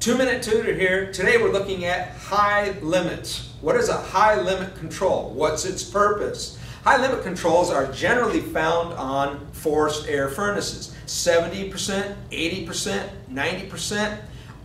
Two minute tutor here. Today we're looking at high limits. What is a high limit control? What's its purpose? High limit controls are generally found on forced air furnaces. 70%, 80%, 90%.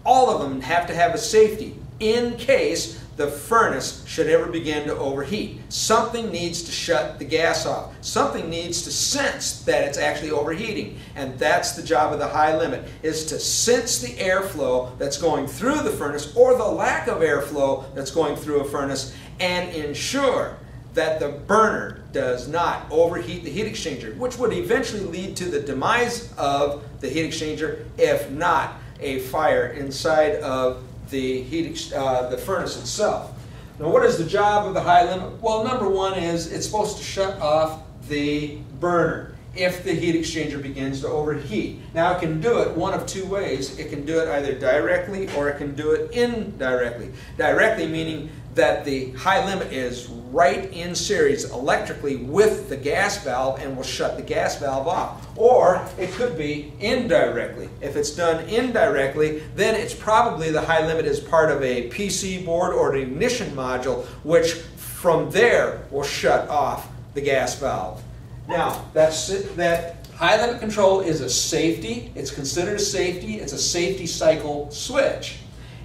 All of them have to have a safety in case the furnace should ever begin to overheat. Something needs to shut the gas off. Something needs to sense that it's actually overheating. And that's the job of the high limit, is to sense the airflow that's going through the furnace or the lack of airflow that's going through a furnace and ensure that the burner does not overheat the heat exchanger, which would eventually lead to the demise of the heat exchanger if not a fire inside of the heat, uh, the furnace itself. Now, what is the job of the high limit? Well, number one is it's supposed to shut off the burner if the heat exchanger begins to overheat. Now, it can do it one of two ways. It can do it either directly or it can do it indirectly. Directly meaning that the high limit is right in series electrically with the gas valve and will shut the gas valve off. Or it could be indirectly. If it's done indirectly, then it's probably the high limit is part of a PC board or an ignition module, which from there will shut off the gas valve. Now, that's that high limit control is a safety. It's considered a safety. It's a safety cycle switch.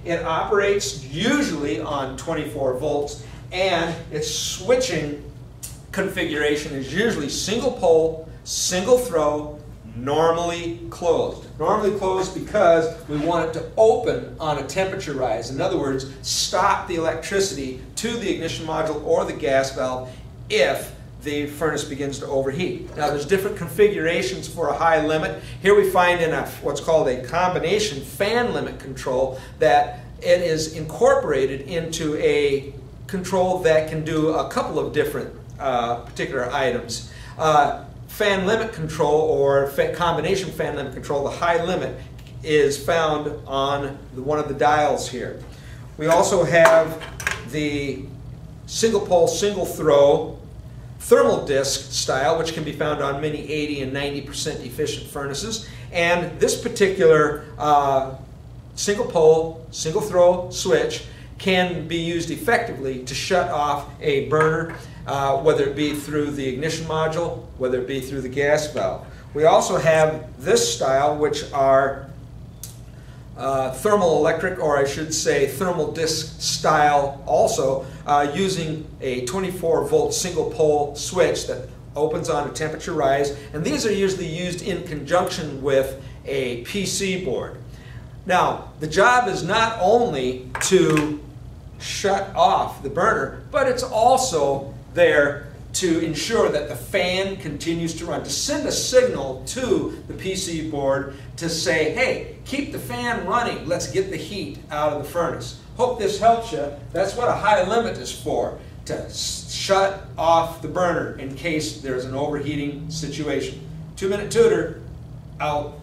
It operates usually on 24 volts and its switching configuration is usually single pole, single throw, normally closed. Normally closed because we want it to open on a temperature rise. In other words, stop the electricity to the ignition module or the gas valve if the furnace begins to overheat. Now there's different configurations for a high limit. Here we find in a, what's called a combination fan limit control that it is incorporated into a control that can do a couple of different uh, particular items. Uh, fan limit control or fa combination fan limit control, the high limit, is found on the, one of the dials here. We also have the single pole, single throw thermal disc style, which can be found on many 80 and 90% efficient furnaces. And this particular uh, single pole, single throw switch can be used effectively to shut off a burner, uh, whether it be through the ignition module, whether it be through the gas valve. We also have this style, which are uh, thermal electric, or I should say thermal disc style also, uh, using a 24 volt single pole switch that opens on a temperature rise. And these are usually used in conjunction with a PC board. Now, the job is not only to shut off the burner, but it's also there to ensure that the fan continues to run, to send a signal to the PC board to say, hey, keep the fan running, let's get the heat out of the furnace. Hope this helps you. That's what a high limit is for, to shut off the burner in case there's an overheating situation. Two Minute Tutor, out.